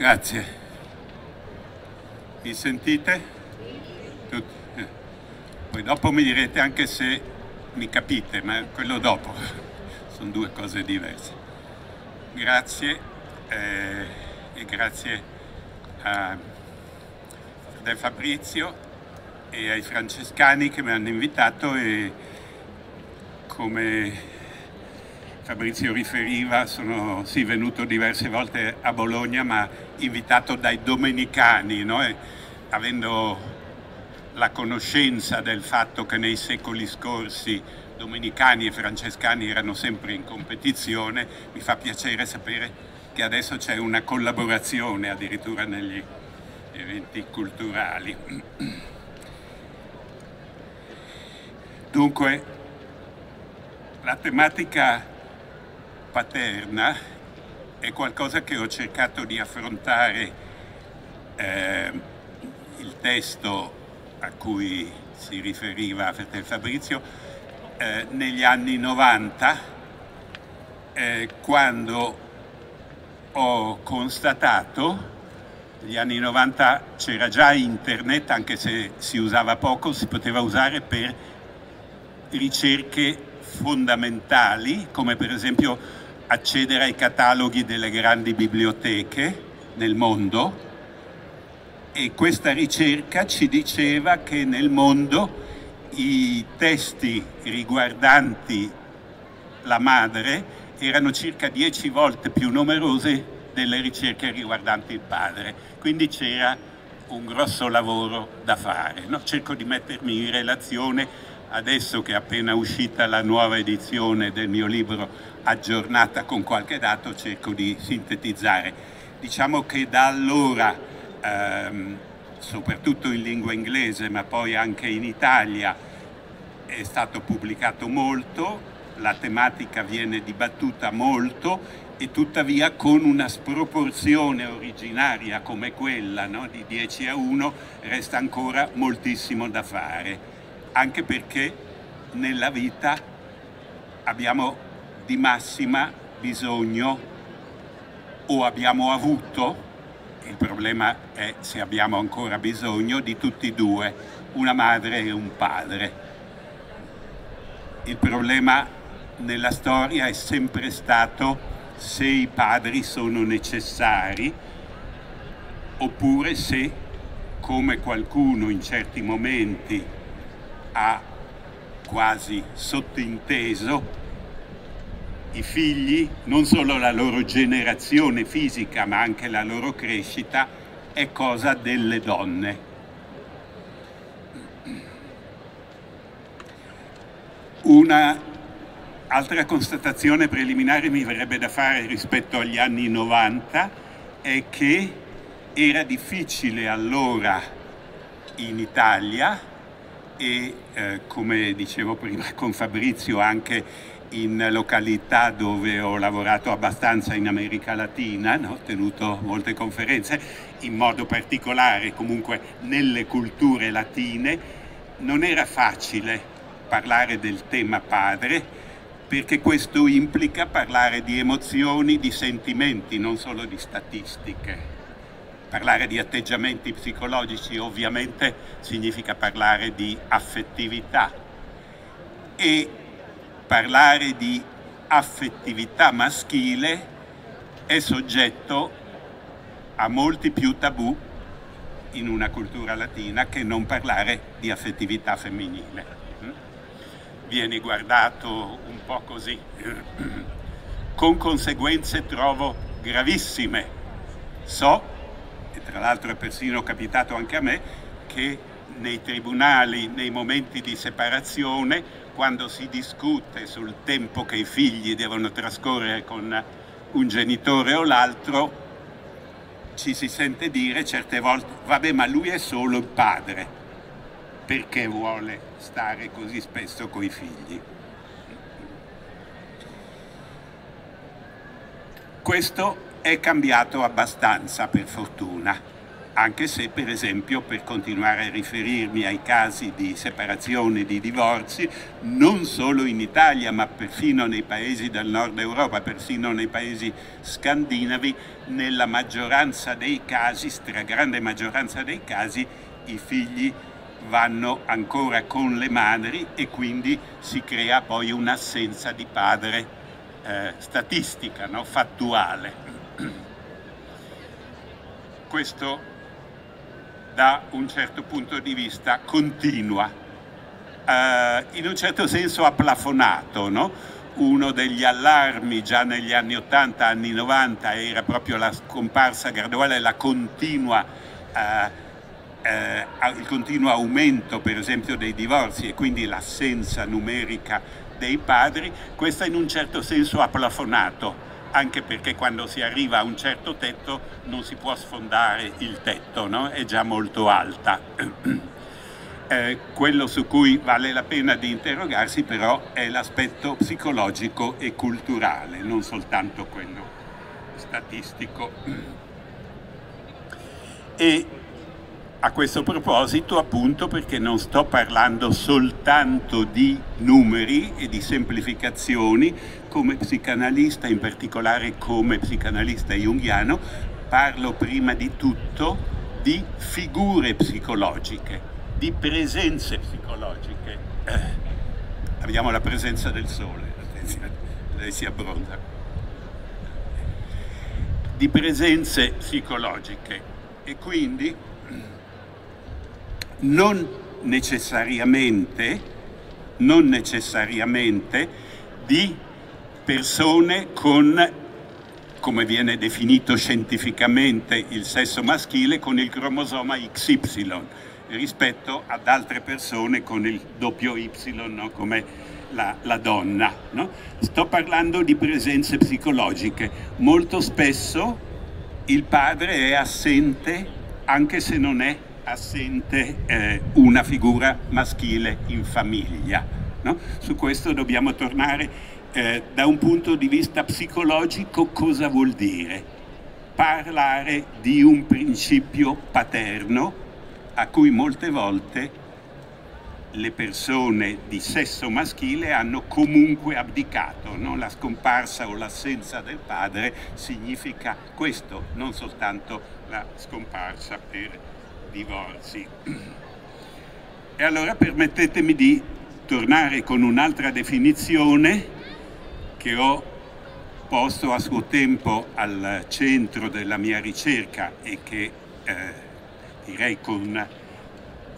Grazie. Mi sentite? Tutti. Eh. Poi dopo mi direte anche se mi capite, ma quello dopo. Sono due cose diverse. Grazie eh, e grazie a Del Fabrizio e ai francescani che mi hanno invitato e come Fabrizio riferiva, sono sì, venuto diverse volte a Bologna, ma invitato dai domenicani, no? avendo la conoscenza del fatto che nei secoli scorsi domenicani e francescani erano sempre in competizione, mi fa piacere sapere che adesso c'è una collaborazione addirittura negli eventi culturali. Dunque, la tematica paterna è qualcosa che ho cercato di affrontare eh, il testo a cui si riferiva Fetel Fabrizio eh, negli anni 90 eh, quando ho constatato negli anni 90 c'era già internet anche se si usava poco si poteva usare per ricerche fondamentali come per esempio accedere ai cataloghi delle grandi biblioteche nel mondo e questa ricerca ci diceva che nel mondo i testi riguardanti la madre erano circa dieci volte più numerose delle ricerche riguardanti il padre, quindi c'era un grosso lavoro da fare. No? Cerco di mettermi in relazione adesso che è appena uscita la nuova edizione del mio libro aggiornata con qualche dato, cerco di sintetizzare. Diciamo che da allora, ehm, soprattutto in lingua inglese, ma poi anche in Italia, è stato pubblicato molto, la tematica viene dibattuta molto e tuttavia con una sproporzione originaria come quella no, di 10 a 1 resta ancora moltissimo da fare, anche perché nella vita abbiamo di massima bisogno o abbiamo avuto, il problema è se abbiamo ancora bisogno, di tutti e due, una madre e un padre. Il problema nella storia è sempre stato se i padri sono necessari oppure se, come qualcuno in certi momenti ha quasi sottinteso, i figli, non solo la loro generazione fisica ma anche la loro crescita, è cosa delle donne. Una altra constatazione preliminare mi verrebbe da fare rispetto agli anni 90 è che era difficile allora in Italia e eh, come dicevo prima con Fabrizio anche in località dove ho lavorato abbastanza in America Latina, no? ho tenuto molte conferenze, in modo particolare comunque nelle culture latine, non era facile parlare del tema padre perché questo implica parlare di emozioni, di sentimenti, non solo di statistiche. Parlare di atteggiamenti psicologici ovviamente significa parlare di affettività e parlare di affettività maschile è soggetto a molti più tabù in una cultura latina che non parlare di affettività femminile. Mm? Viene guardato un po' così, con conseguenze trovo gravissime. So, e tra l'altro è persino capitato anche a me, che nei tribunali, nei momenti di separazione, quando si discute sul tempo che i figli devono trascorrere con un genitore o l'altro, ci si sente dire certe volte, vabbè ma lui è solo il padre, perché vuole stare così spesso con i figli? Questo è cambiato abbastanza per fortuna anche se per esempio per continuare a riferirmi ai casi di separazione, di divorzi, non solo in Italia ma perfino nei paesi del nord Europa, persino nei paesi scandinavi, nella maggioranza dei casi, stragrande maggioranza dei casi, i figli vanno ancora con le madri e quindi si crea poi un'assenza di padre eh, statistica, no? fattuale. Questo da un certo punto di vista continua, eh, in un certo senso ha plafonato. No? Uno degli allarmi già negli anni 80, anni 90 era proprio la scomparsa graduale, la continua, eh, eh, il continuo aumento per esempio dei divorzi e quindi l'assenza numerica dei padri, questa in un certo senso ha plafonato anche perché quando si arriva a un certo tetto non si può sfondare il tetto, no? è già molto alta. Eh, quello su cui vale la pena di interrogarsi però è l'aspetto psicologico e culturale, non soltanto quello statistico. E a questo proposito, appunto, perché non sto parlando soltanto di numeri e di semplificazioni, come psicanalista, in particolare come psicanalista junghiano, parlo prima di tutto di figure psicologiche, di presenze psicologiche. Eh, abbiamo la presenza del sole, attenzione, lei si abbronza. Di presenze psicologiche e quindi non necessariamente, non necessariamente di persone con, come viene definito scientificamente, il sesso maschile con il cromosoma XY rispetto ad altre persone con il doppio Y, no? come la, la donna. No? Sto parlando di presenze psicologiche. Molto spesso il padre è assente anche se non è assente eh, una figura maschile in famiglia. No? Su questo dobbiamo tornare eh, da un punto di vista psicologico cosa vuol dire? Parlare di un principio paterno a cui molte volte le persone di sesso maschile hanno comunque abdicato. No? La scomparsa o l'assenza del padre significa questo, non soltanto la scomparsa per divorzi. E allora permettetemi di tornare con un'altra definizione che ho posto a suo tempo al centro della mia ricerca e che eh, direi con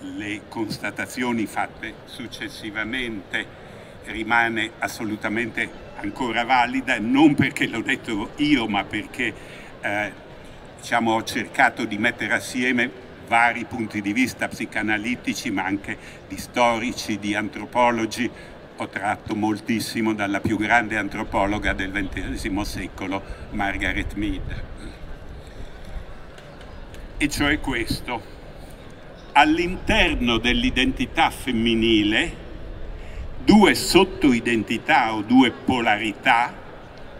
le constatazioni fatte successivamente rimane assolutamente ancora valida, non perché l'ho detto io, ma perché eh, diciamo, ho cercato di mettere assieme vari punti di vista psicanalitici ma anche di storici, di antropologi. Ho tratto moltissimo dalla più grande antropologa del XX secolo, Margaret Mead. E cioè questo, all'interno dell'identità femminile due sottoidentità o due polarità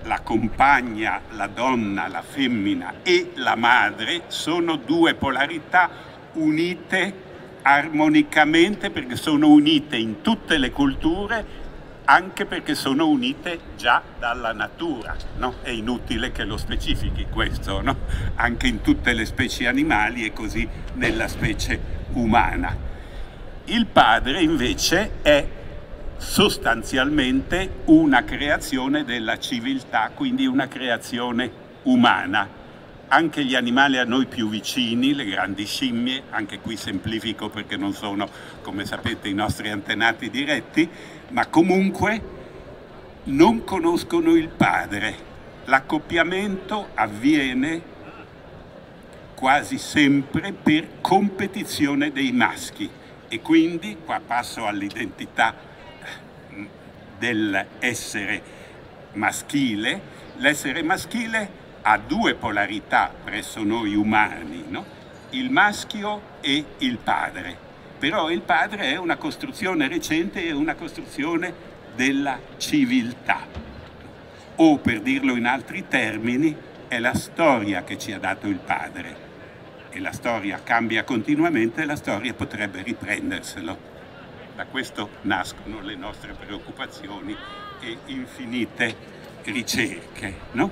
la compagna, la donna, la femmina e la madre sono due polarità unite armonicamente perché sono unite in tutte le culture anche perché sono unite già dalla natura, no? è inutile che lo specifichi questo, no? anche in tutte le specie animali e così nella specie umana. Il padre invece è sostanzialmente una creazione della civiltà, quindi una creazione umana. Anche gli animali a noi più vicini, le grandi scimmie, anche qui semplifico perché non sono, come sapete, i nostri antenati diretti, ma comunque non conoscono il padre. L'accoppiamento avviene quasi sempre per competizione dei maschi e quindi, qua passo all'identità dell'essere maschile, l'essere maschile ha due polarità presso noi umani, no? il maschio e il padre. Però il padre è una costruzione recente, è una costruzione della civiltà. O per dirlo in altri termini, è la storia che ci ha dato il padre. e la storia cambia continuamente, la storia potrebbe riprenderselo. Da questo nascono le nostre preoccupazioni e infinite ricerche. No?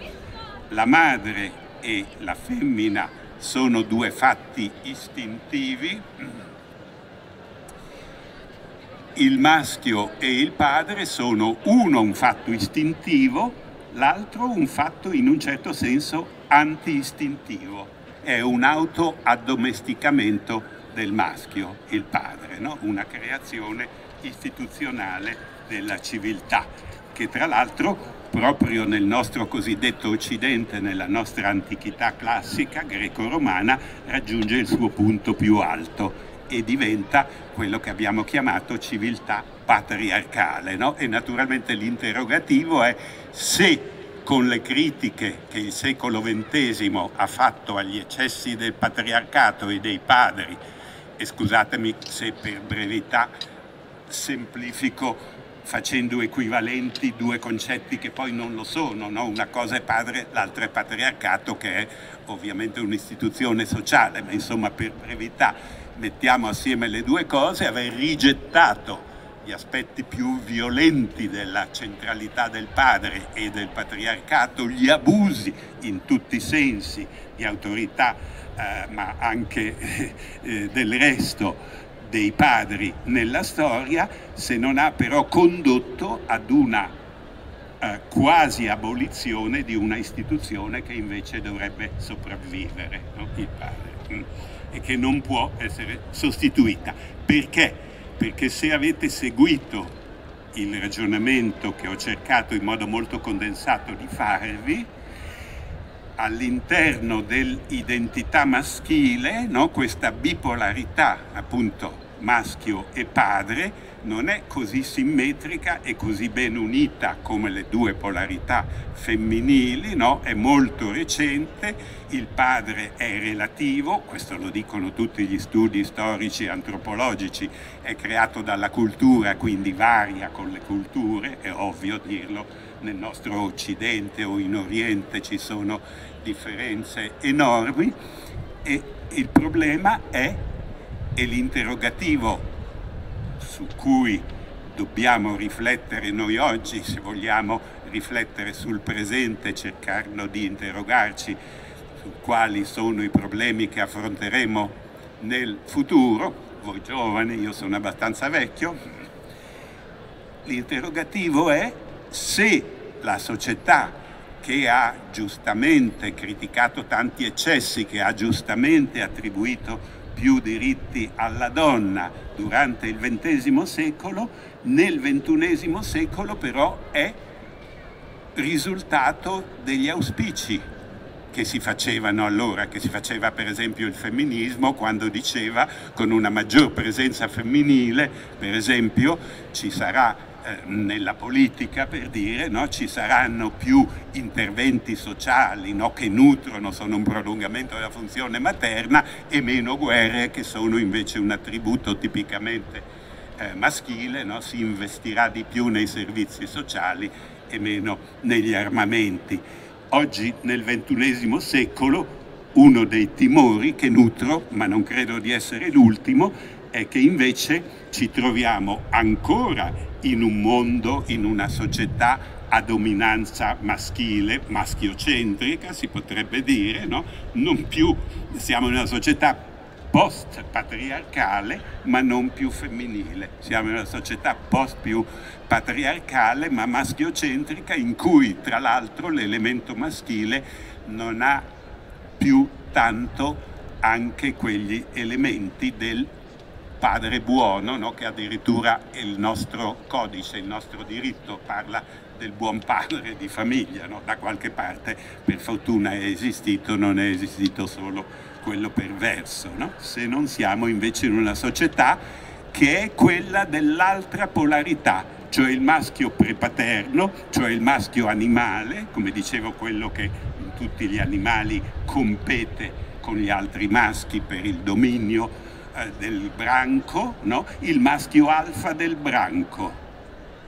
La madre e la femmina sono due fatti istintivi, il maschio e il padre sono uno un fatto istintivo, l'altro un fatto in un certo senso anti-istintivo. È un auto-addomesticamento del maschio, il padre, no? una creazione istituzionale della civiltà, che tra l'altro proprio nel nostro cosiddetto Occidente, nella nostra antichità classica greco-romana, raggiunge il suo punto più alto e diventa quello che abbiamo chiamato civiltà patriarcale. No? E naturalmente l'interrogativo è se con le critiche che il secolo XX ha fatto agli eccessi del patriarcato e dei padri, e scusatemi se per brevità semplifico facendo equivalenti due concetti che poi non lo sono, no? una cosa è padre, l'altra è patriarcato che è ovviamente un'istituzione sociale, ma insomma per brevità mettiamo assieme le due cose, aver rigettato gli aspetti più violenti della centralità del padre e del patriarcato, gli abusi in tutti i sensi di autorità, eh, ma anche eh, del resto dei padri nella storia, se non ha però condotto ad una eh, quasi abolizione di una istituzione che invece dovrebbe sopravvivere, no? il padre, mm, e che non può essere sostituita. Perché? Perché se avete seguito il ragionamento che ho cercato in modo molto condensato di farvi, all'interno dell'identità maschile, no? questa bipolarità appunto maschio e padre, non è così simmetrica e così ben unita come le due polarità femminili, no? è molto recente, il padre è relativo, questo lo dicono tutti gli studi storici e antropologici, è creato dalla cultura, quindi varia con le culture, è ovvio dirlo, nel nostro Occidente o in Oriente ci sono differenze enormi e il problema è, e l'interrogativo su cui dobbiamo riflettere noi oggi, se vogliamo riflettere sul presente, cercando di interrogarci su quali sono i problemi che affronteremo nel futuro, voi giovani, io sono abbastanza vecchio, l'interrogativo è se la società che ha giustamente criticato tanti eccessi, che ha giustamente attribuito più diritti alla donna durante il XX secolo, nel XXI secolo però è risultato degli auspici che si facevano allora, che si faceva per esempio il femminismo quando diceva con una maggior presenza femminile, per esempio, ci sarà nella politica per dire no, ci saranno più interventi sociali no, che nutrono, sono un prolungamento della funzione materna e meno guerre che sono invece un attributo tipicamente eh, maschile, no? si investirà di più nei servizi sociali e meno negli armamenti. Oggi nel XXI secolo uno dei timori che nutro, ma non credo di essere l'ultimo, è che invece ci troviamo ancora in un mondo, in una società a dominanza maschile, maschiocentrica si potrebbe dire, no? non più siamo in una società post-patriarcale ma non più femminile, siamo in una società post più patriarcale ma maschiocentrica in cui tra l'altro l'elemento maschile non ha più tanto anche quegli elementi del padre buono, no? che addirittura il nostro codice, il nostro diritto parla del buon padre di famiglia, no? da qualche parte per fortuna è esistito, non è esistito solo quello perverso, no? se non siamo invece in una società che è quella dell'altra polarità, cioè il maschio prepaterno, cioè il maschio animale, come dicevo quello che in tutti gli animali compete con gli altri maschi per il dominio eh, del branco, no? il maschio alfa del branco,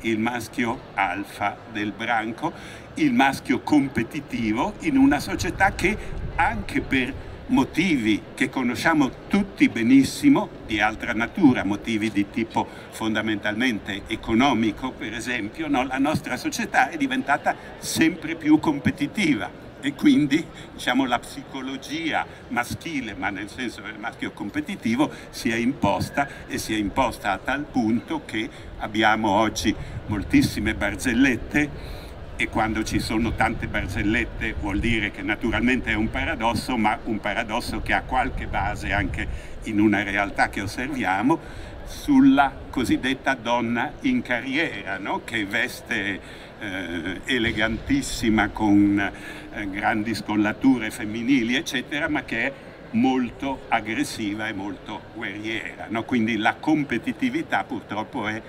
il maschio alfa del branco, il maschio competitivo in una società che anche per motivi che conosciamo tutti benissimo di altra natura, motivi di tipo fondamentalmente economico, per esempio, no? la nostra società è diventata sempre più competitiva e quindi diciamo, la psicologia maschile, ma nel senso del maschio competitivo, si è imposta e si è imposta a tal punto che abbiamo oggi moltissime barzellette e quando ci sono tante barzellette vuol dire che naturalmente è un paradosso, ma un paradosso che ha qualche base anche in una realtà che osserviamo sulla cosiddetta donna in carriera, no? che veste eh, elegantissima con eh, grandi scollature femminili, eccetera, ma che è molto aggressiva e molto guerriera. No? Quindi la competitività purtroppo è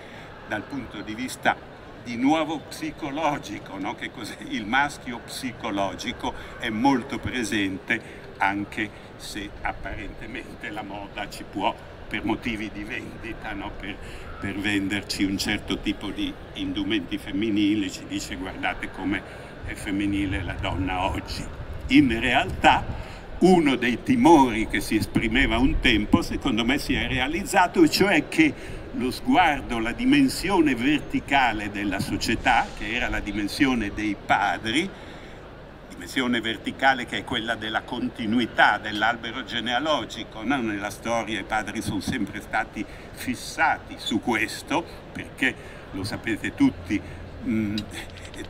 dal punto di vista di nuovo psicologico, no? che il maschio psicologico è molto presente anche se apparentemente la moda ci può per motivi di vendita, no? per, per, venderci un certo tipo di indumenti femminili, ci dice guardate come è femminile la donna oggi. In realtà uno dei timori che si esprimeva un tempo, secondo me si è realizzato, cioè che lo sguardo, la dimensione verticale della società, che era la dimensione dei padri, dimensione verticale che è quella della continuità dell'albero genealogico. No? Nella storia i padri sono sempre stati fissati su questo, perché lo sapete tutti, mh,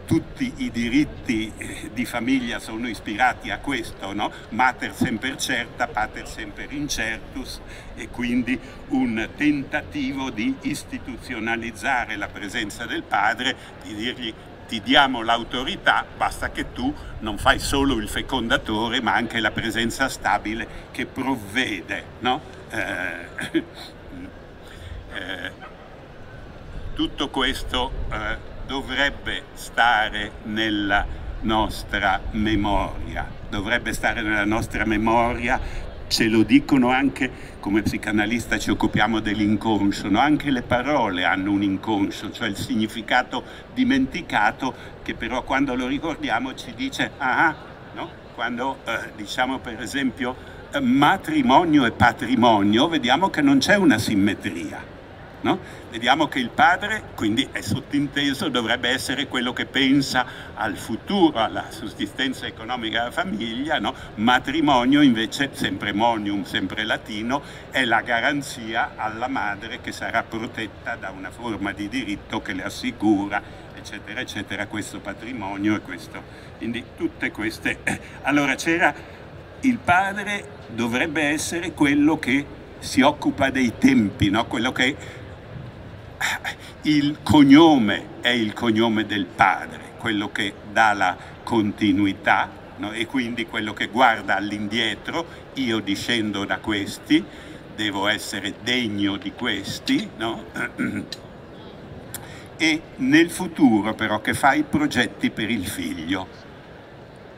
tutti i diritti eh, di famiglia sono ispirati a questo, no? mater semper certa, pater semper incertus e quindi un tentativo di istituzionalizzare la presenza del padre, di dirgli ti diamo l'autorità, basta che tu non fai solo il fecondatore ma anche la presenza stabile che provvede. No? Eh, eh, tutto questo eh, dovrebbe stare nella nostra memoria, dovrebbe stare nella nostra memoria, ce lo dicono anche come psicanalista ci occupiamo dell'inconscio, no? anche le parole hanno un inconscio, cioè il significato dimenticato che però quando lo ricordiamo ci dice ah, no? quando eh, diciamo per esempio eh, matrimonio e patrimonio vediamo che non c'è una simmetria. No? Vediamo che il padre, quindi è sottinteso, dovrebbe essere quello che pensa al futuro, alla sussistenza economica della famiglia, no? matrimonio invece, sempre monium, sempre latino, è la garanzia alla madre che sarà protetta da una forma di diritto che le assicura, eccetera, eccetera, questo patrimonio e questo. Quindi tutte queste... Allora c'era il padre dovrebbe essere quello che si occupa dei tempi, no? quello che il cognome è il cognome del padre, quello che dà la continuità no? e quindi quello che guarda all'indietro, io discendo da questi, devo essere degno di questi, no? e nel futuro però che fa i progetti per il figlio,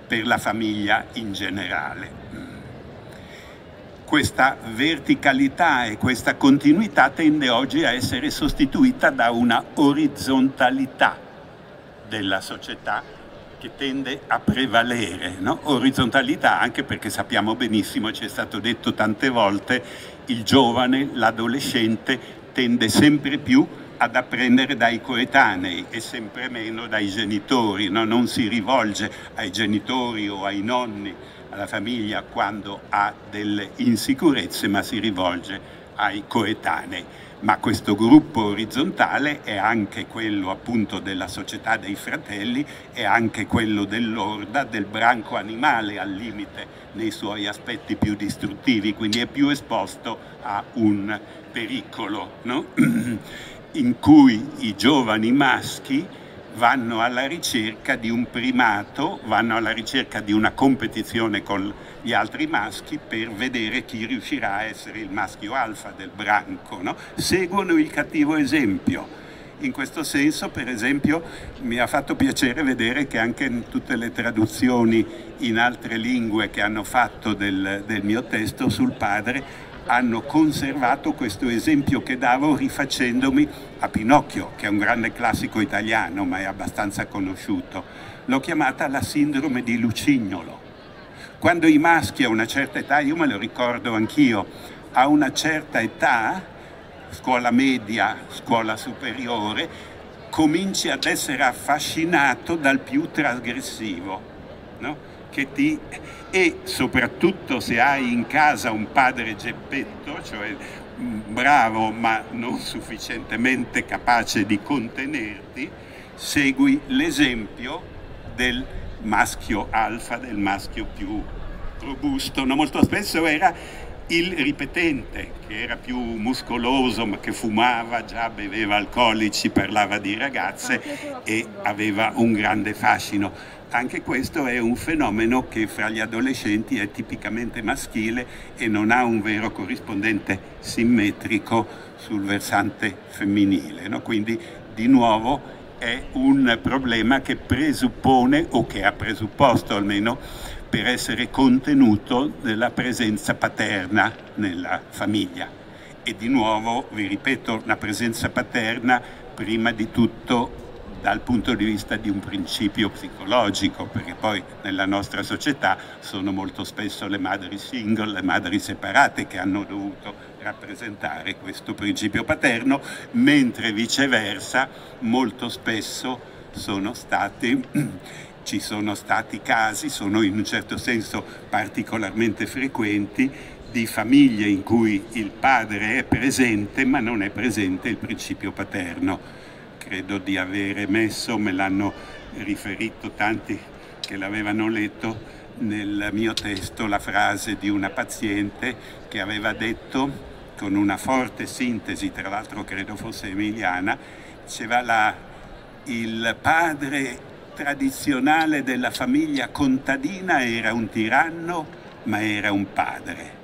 per la famiglia in generale questa verticalità e questa continuità tende oggi a essere sostituita da una orizzontalità della società che tende a prevalere. No? Orizzontalità anche perché sappiamo benissimo, ci è stato detto tante volte, il giovane, l'adolescente tende sempre più ad apprendere dai coetanei e sempre meno dai genitori, no? non si rivolge ai genitori o ai nonni alla famiglia quando ha delle insicurezze, ma si rivolge ai coetanei. Ma questo gruppo orizzontale è anche quello appunto della società dei fratelli, è anche quello dell'orda, del branco animale al limite nei suoi aspetti più distruttivi, quindi è più esposto a un pericolo no? in cui i giovani maschi vanno alla ricerca di un primato, vanno alla ricerca di una competizione con gli altri maschi per vedere chi riuscirà a essere il maschio alfa del branco. No? Seguono il cattivo esempio. In questo senso, per esempio, mi ha fatto piacere vedere che anche in tutte le traduzioni in altre lingue che hanno fatto del, del mio testo sul padre hanno conservato questo esempio che davo rifacendomi a Pinocchio, che è un grande classico italiano ma è abbastanza conosciuto. L'ho chiamata la sindrome di Lucignolo quando i maschi a una certa età, io me lo ricordo anch'io, a una certa età, scuola media, scuola superiore, cominci ad essere affascinato dal più trasgressivo, no? ti... e soprattutto se hai in casa un padre geppetto, cioè bravo ma non sufficientemente capace di contenerti, segui l'esempio del maschio alfa, del maschio più robusto. No, molto spesso era il ripetente, che era più muscoloso ma che fumava, già beveva alcolici, parlava di ragazze e aveva un grande fascino. Anche questo è un fenomeno che fra gli adolescenti è tipicamente maschile e non ha un vero corrispondente simmetrico sul versante femminile. No? Quindi di nuovo è un problema che presuppone o che ha presupposto almeno per essere contenuto della presenza paterna nella famiglia. E di nuovo, vi ripeto, la presenza paterna prima di tutto dal punto di vista di un principio psicologico, perché poi nella nostra società sono molto spesso le madri single, le madri separate che hanno dovuto rappresentare questo principio paterno, mentre viceversa molto spesso sono stati ci sono stati casi, sono in un certo senso particolarmente frequenti, di famiglie in cui il padre è presente ma non è presente il principio paterno credo di avere messo, me l'hanno riferito tanti che l'avevano letto nel mio testo, la frase di una paziente che aveva detto con una forte sintesi, tra l'altro credo fosse emiliana, diceva la, il padre tradizionale della famiglia contadina era un tiranno, ma era un padre.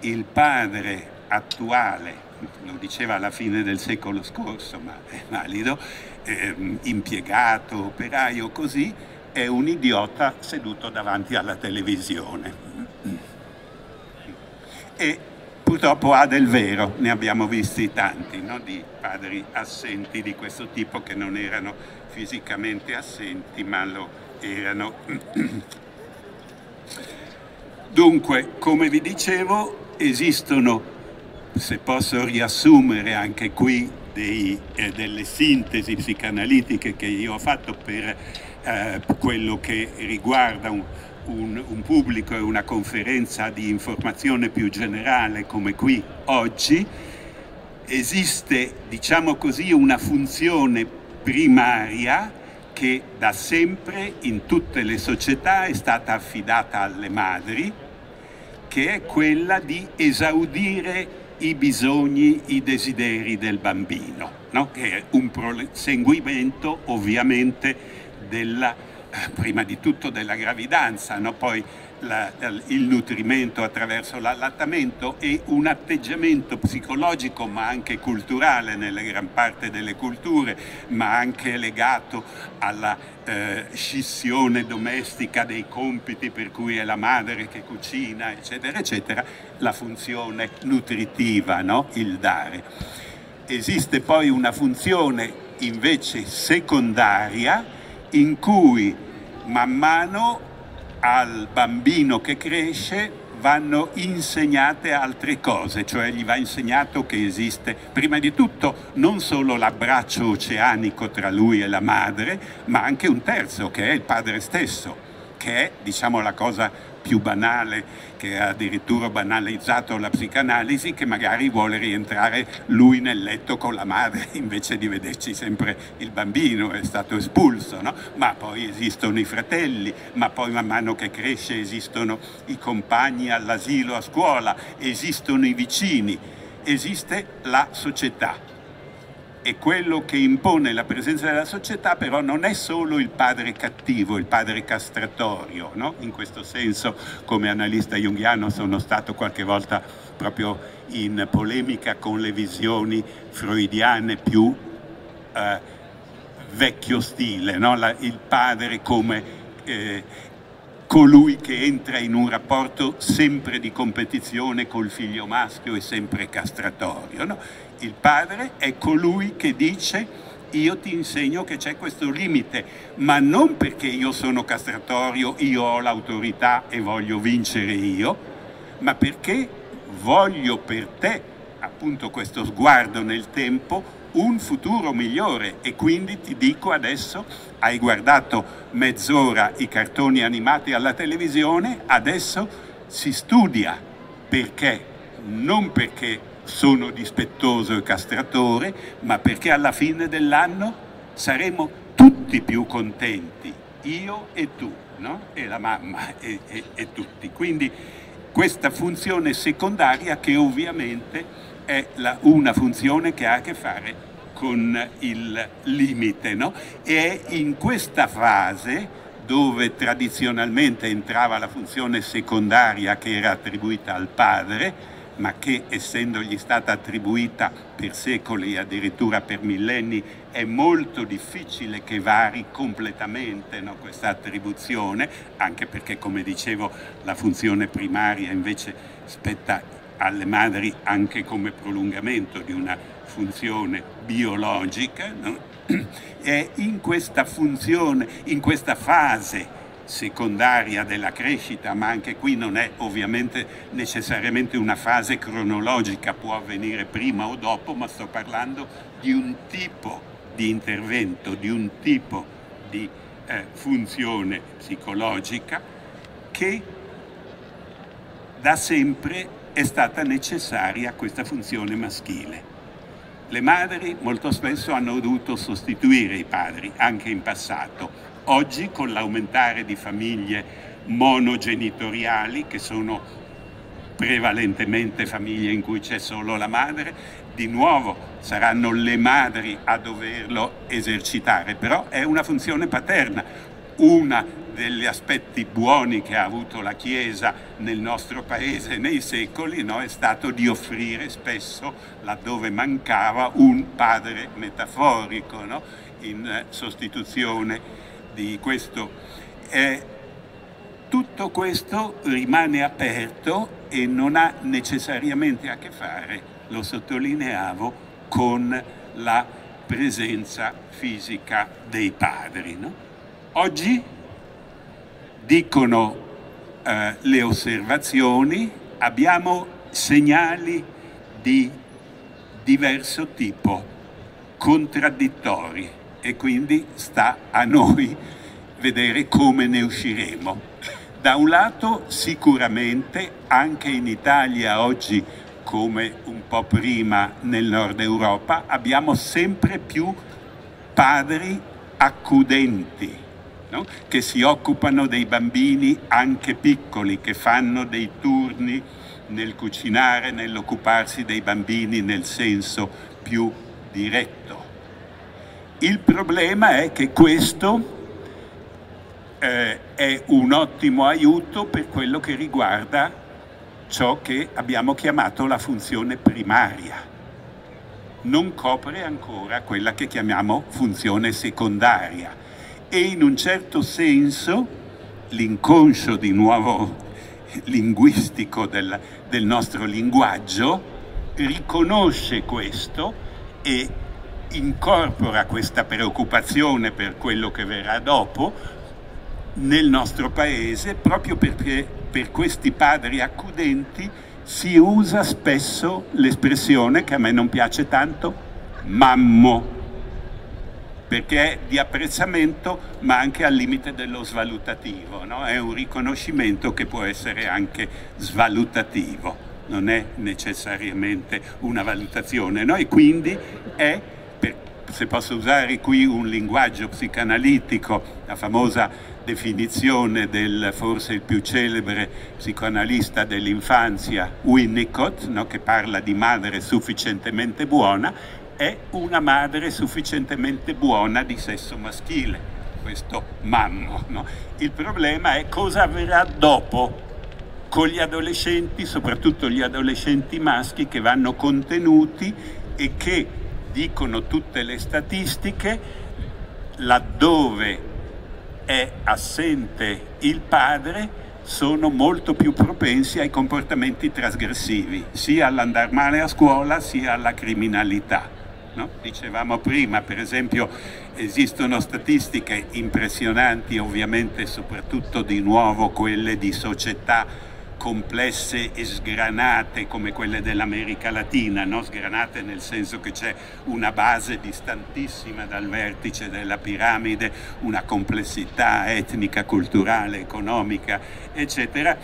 Il padre attuale lo diceva alla fine del secolo scorso, ma è valido, eh, impiegato, operaio, così, è un idiota seduto davanti alla televisione. E purtroppo ha del vero, ne abbiamo visti tanti, no? di padri assenti di questo tipo che non erano fisicamente assenti, ma lo erano. Dunque, come vi dicevo, esistono se posso riassumere anche qui dei, eh, delle sintesi psicanalitiche che io ho fatto per eh, quello che riguarda un, un, un, pubblico e una conferenza di informazione più generale come qui oggi, esiste, diciamo così, una funzione primaria che da sempre in tutte le società è stata affidata alle madri, che è quella di esaudire i bisogni, i desideri del bambino, no? che è un proseguimento ovviamente della, eh, prima di tutto della gravidanza, no? poi la, il nutrimento attraverso l'allattamento e un atteggiamento psicologico ma anche culturale nella gran parte delle culture, ma anche legato alla eh, scissione domestica dei compiti per cui è la madre che cucina, eccetera, eccetera, la funzione nutritiva, no? il dare. Esiste poi una funzione invece secondaria in cui man mano al bambino che cresce vanno insegnate altre cose, cioè gli va insegnato che esiste prima di tutto non solo l'abbraccio oceanico tra lui e la madre, ma anche un terzo che è il padre stesso, che è diciamo la cosa più banale che ha addirittura banalizzato la psicanalisi che magari vuole rientrare lui nel letto con la madre invece di vederci sempre il bambino, è stato espulso, no? ma poi esistono i fratelli, ma poi man mano che cresce esistono i compagni all'asilo, a scuola, esistono i vicini, esiste la società e quello che impone la presenza della società però non è solo il padre cattivo, il padre castratorio, no? in questo senso come analista junghiano sono stato qualche volta proprio in polemica con le visioni freudiane più eh, vecchio stile, no? la, il padre come eh, colui che entra in un rapporto sempre di competizione col figlio maschio e sempre castratorio. No? Il padre è colui che dice io ti insegno che c'è questo limite, ma non perché io sono castratorio, io ho l'autorità e voglio vincere io, ma perché voglio per te, appunto questo sguardo nel tempo, un futuro migliore. E quindi ti dico adesso, hai guardato mezz'ora i cartoni animati alla televisione, adesso si studia perché, non perché sono dispettoso e castratore, ma perché alla fine dell'anno saremo tutti più contenti, io e tu, no? e la mamma e, e, e tutti. Quindi questa funzione secondaria che ovviamente è la, una funzione che ha a che fare con il limite. No? E è in questa fase dove tradizionalmente entrava la funzione secondaria che era attribuita al padre, ma che essendogli stata attribuita per secoli, addirittura per millenni, è molto difficile che vari completamente no, questa attribuzione, anche perché, come dicevo, la funzione primaria invece spetta alle madri anche come prolungamento di una funzione biologica. No? E in questa funzione, in questa fase secondaria della crescita, ma anche qui non è ovviamente necessariamente una fase cronologica, può avvenire prima o dopo, ma sto parlando di un tipo di intervento, di un tipo di eh, funzione psicologica che da sempre è stata necessaria questa funzione maschile. Le madri molto spesso hanno dovuto sostituire i padri, anche in passato, Oggi con l'aumentare di famiglie monogenitoriali, che sono prevalentemente famiglie in cui c'è solo la madre, di nuovo saranno le madri a doverlo esercitare, però è una funzione paterna. Uno degli aspetti buoni che ha avuto la Chiesa nel nostro paese nei secoli no, è stato di offrire spesso, laddove mancava, un padre metaforico no, in sostituzione di questo. Eh, tutto questo rimane aperto e non ha necessariamente a che fare, lo sottolineavo, con la presenza fisica dei padri. No? Oggi dicono eh, le osservazioni, abbiamo segnali di diverso tipo, contraddittori e quindi sta a noi vedere come ne usciremo. Da un lato sicuramente anche in Italia oggi come un po' prima nel nord Europa abbiamo sempre più padri accudenti no? che si occupano dei bambini anche piccoli, che fanno dei turni nel cucinare, nell'occuparsi dei bambini nel senso più diretto. Il problema è che questo eh, è un ottimo aiuto per quello che riguarda ciò che abbiamo chiamato la funzione primaria. Non copre ancora quella che chiamiamo funzione secondaria e in un certo senso l'inconscio di nuovo linguistico del, del nostro linguaggio riconosce questo e incorpora questa preoccupazione per quello che verrà dopo nel nostro paese proprio perché per questi padri accudenti si usa spesso l'espressione che a me non piace tanto, mammo, perché è di apprezzamento ma anche al limite dello svalutativo, no? è un riconoscimento che può essere anche svalutativo, non è necessariamente una valutazione, no? e quindi è se posso usare qui un linguaggio psicanalitico, la famosa definizione del forse il più celebre psicoanalista dell'infanzia, Winnicott, no, che parla di madre sufficientemente buona, è una madre sufficientemente buona di sesso maschile, questo mammo. No? Il problema è cosa avverrà dopo con gli adolescenti, soprattutto gli adolescenti maschi che vanno contenuti e che dicono tutte le statistiche, laddove è assente il padre sono molto più propensi ai comportamenti trasgressivi, sia all'andare male a scuola sia alla criminalità. No? Dicevamo prima, per esempio, esistono statistiche impressionanti, ovviamente soprattutto di nuovo quelle di società complesse e sgranate come quelle dell'America Latina, no? sgranate nel senso che c'è una base distantissima dal vertice della piramide, una complessità etnica, culturale, economica, eccetera.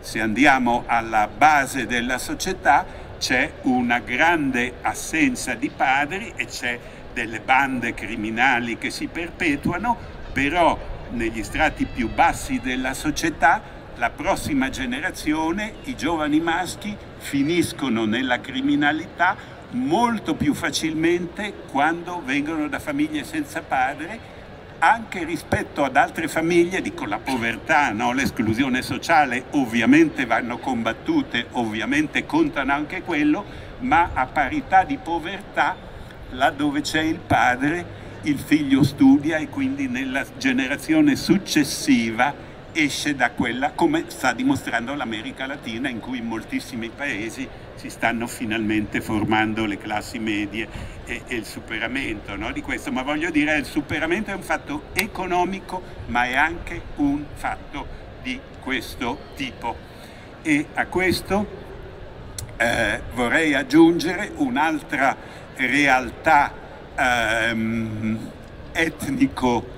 Se andiamo alla base della società c'è una grande assenza di padri e c'è delle bande criminali che si perpetuano, però negli strati più bassi della società la prossima generazione, i giovani maschi, finiscono nella criminalità molto più facilmente quando vengono da famiglie senza padre, anche rispetto ad altre famiglie, dico la povertà, no? l'esclusione sociale ovviamente vanno combattute, ovviamente contano anche quello, ma a parità di povertà, laddove c'è il padre, il figlio studia e quindi nella generazione successiva esce da quella, come sta dimostrando l'America Latina, in cui in moltissimi paesi si stanno finalmente formando le classi medie e, e il superamento no, di questo. Ma voglio dire, il superamento è un fatto economico, ma è anche un fatto di questo tipo. E a questo eh, vorrei aggiungere un'altra realtà ehm, etnico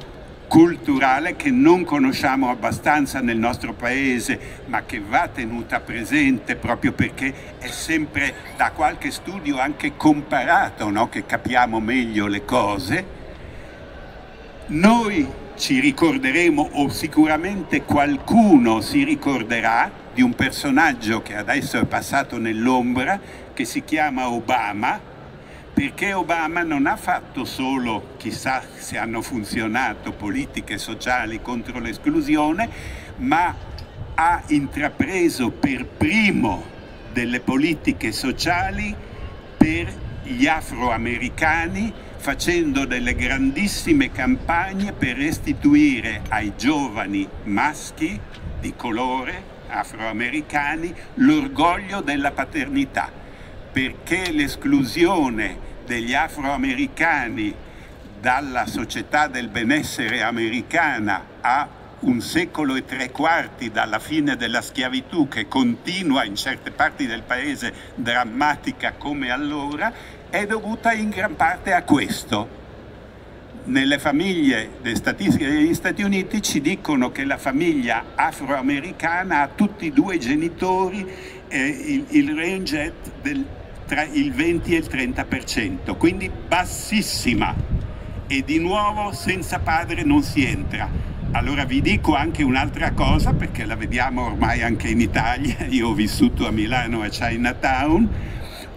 culturale che non conosciamo abbastanza nel nostro paese, ma che va tenuta presente proprio perché è sempre da qualche studio anche comparato no? che capiamo meglio le cose. Noi ci ricorderemo, o sicuramente qualcuno si ricorderà, di un personaggio che adesso è passato nell'ombra, che si chiama Obama, perché Obama non ha fatto solo, chissà se hanno funzionato, politiche sociali contro l'esclusione, ma ha intrapreso per primo delle politiche sociali per gli afroamericani facendo delle grandissime campagne per restituire ai giovani maschi di colore afroamericani l'orgoglio della paternità. Perché l'esclusione degli afroamericani dalla società del benessere americana a un secolo e tre quarti dalla fine della schiavitù che continua in certe parti del paese drammatica come allora, è dovuta in gran parte a questo. Nelle famiglie delle statistiche degli Stati Uniti ci dicono che la famiglia afroamericana ha tutti e due genitori, eh, il, il range del tra il 20 e il 30%, quindi bassissima. E di nuovo senza padre non si entra. Allora vi dico anche un'altra cosa perché la vediamo ormai anche in Italia, io ho vissuto a Milano a Chinatown,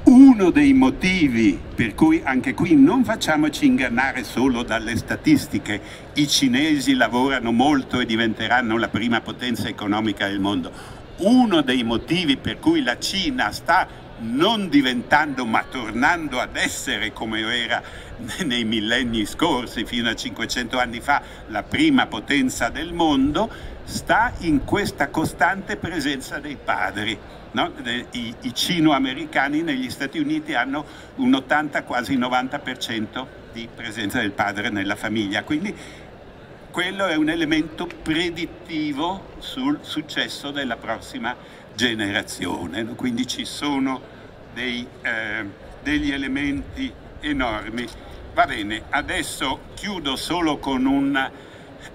uno dei motivi per cui anche qui non facciamoci ingannare solo dalle statistiche, i cinesi lavorano molto e diventeranno la prima potenza economica del mondo, uno dei motivi per cui la Cina sta non diventando ma tornando ad essere come era nei millenni scorsi, fino a 500 anni fa, la prima potenza del mondo, sta in questa costante presenza dei padri. No? I, I cino-americani negli Stati Uniti hanno un 80, quasi 90% di presenza del padre nella famiglia, quindi quello è un elemento predittivo sul successo della prossima generazione. Quindi ci sono dei, eh, degli elementi enormi. Va bene, adesso chiudo solo con un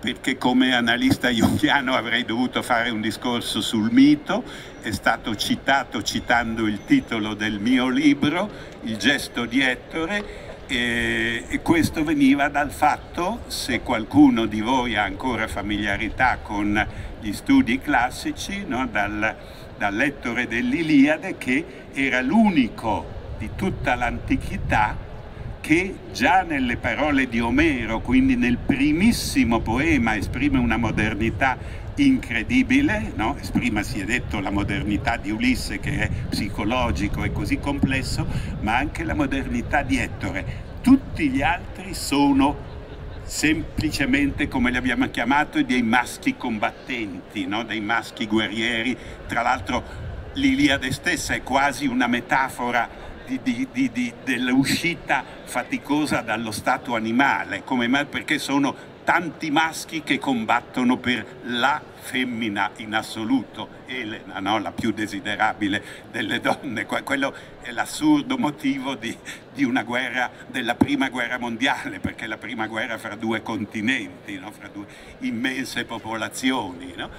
perché come analista jungiano avrei dovuto fare un discorso sul mito, è stato citato citando il titolo del mio libro, Il gesto di Ettore, e questo veniva dal fatto, se qualcuno di voi ha ancora familiarità con gli studi classici, no, dal, dal lettore dell'Iliade, che era l'unico di tutta l'antichità che già nelle parole di Omero, quindi nel primissimo poema, esprime una modernità incredibile, no? prima si è detto la modernità di Ulisse che è psicologico e così complesso, ma anche la modernità di Ettore. Tutti gli altri sono semplicemente, come li abbiamo chiamati, dei maschi combattenti, no? dei maschi guerrieri. Tra l'altro l'Iliade stessa è quasi una metafora di, di, di, dell'uscita faticosa dallo stato animale, come, perché sono tanti maschi che combattono per la femmina in assoluto, Elena, no? la più desiderabile delle donne. Quello è l'assurdo motivo di, di, una guerra, della prima guerra mondiale, perché la prima guerra fra due continenti, no? fra due immense popolazioni. No?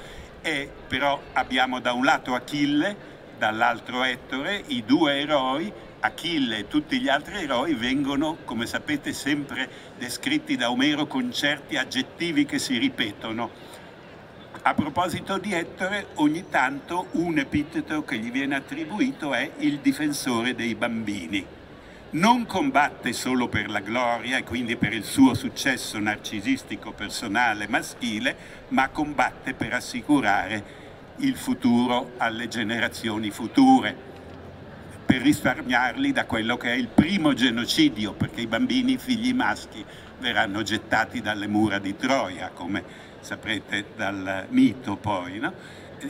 E però abbiamo da un lato Achille, dall'altro Ettore, i due eroi Achille e tutti gli altri eroi vengono, come sapete, sempre descritti da Omero con certi aggettivi che si ripetono. A proposito di Ettore, ogni tanto un epiteto che gli viene attribuito è il difensore dei bambini. Non combatte solo per la gloria e quindi per il suo successo narcisistico personale maschile, ma combatte per assicurare il futuro alle generazioni future per risparmiarli da quello che è il primo genocidio, perché i bambini, figli maschi, verranno gettati dalle mura di Troia, come saprete dal mito poi. No?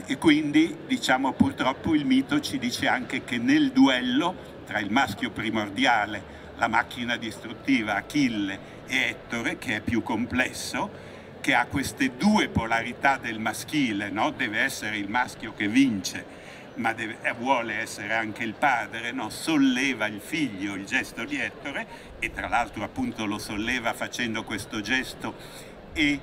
E quindi, diciamo, purtroppo il mito ci dice anche che nel duello tra il maschio primordiale, la macchina distruttiva Achille e Ettore, che è più complesso, che ha queste due polarità del maschile, no? deve essere il maschio che vince ma deve, eh, vuole essere anche il padre, no? solleva il figlio, il gesto di Ettore, e tra l'altro appunto lo solleva facendo questo gesto e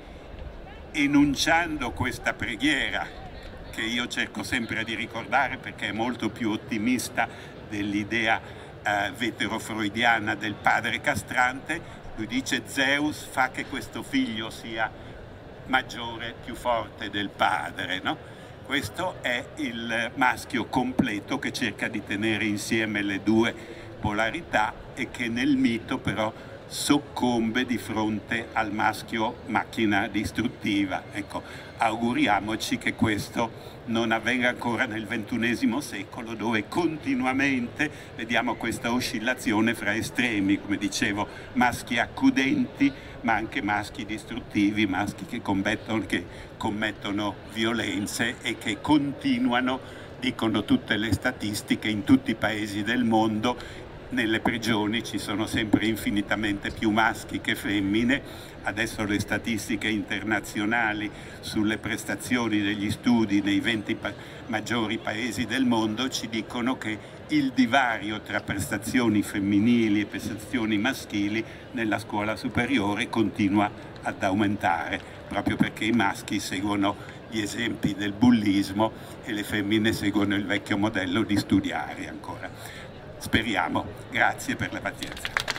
enunciando questa preghiera che io cerco sempre di ricordare perché è molto più ottimista dell'idea eh, veterofreudiana del padre castrante, lui dice Zeus fa che questo figlio sia maggiore, più forte del padre, no? Questo è il maschio completo che cerca di tenere insieme le due polarità e che nel mito però soccombe di fronte al maschio macchina distruttiva. Ecco, auguriamoci che questo non avvenga ancora nel XXI secolo dove continuamente vediamo questa oscillazione fra estremi, come dicevo, maschi accudenti ma anche maschi distruttivi, maschi che commettono, che commettono violenze e che continuano, dicono tutte le statistiche, in tutti i paesi del mondo nelle prigioni ci sono sempre infinitamente più maschi che femmine, adesso le statistiche internazionali sulle prestazioni degli studi nei 20 pa maggiori paesi del mondo ci dicono che il divario tra prestazioni femminili e prestazioni maschili nella scuola superiore continua ad aumentare, proprio perché i maschi seguono gli esempi del bullismo e le femmine seguono il vecchio modello di studiare ancora. Speriamo. Grazie per la pazienza.